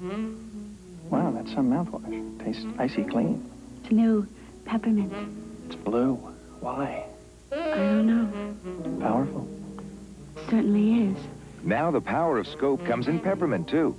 Wow, that's some mouthwash. Tastes icy clean. It's new peppermint. It's blue. Why? I don't know. Powerful. Certainly is. Now the power of scope comes in peppermint, too.